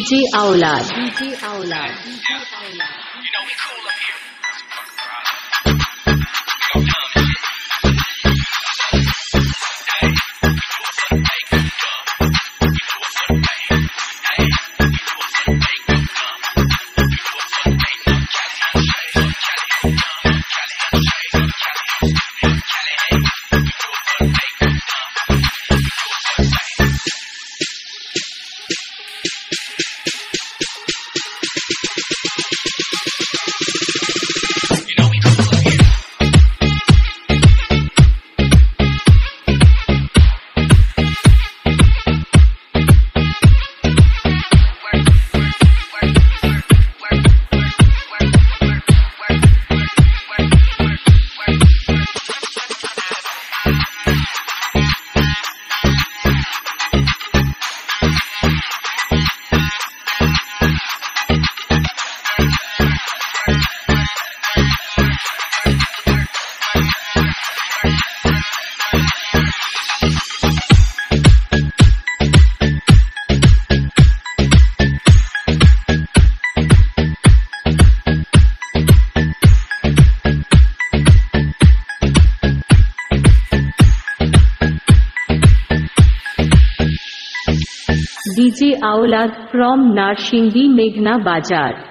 DJ Aulad. DJ Aulad. জিজি আওলাদ from Narsingdi মেঘনা বাজার।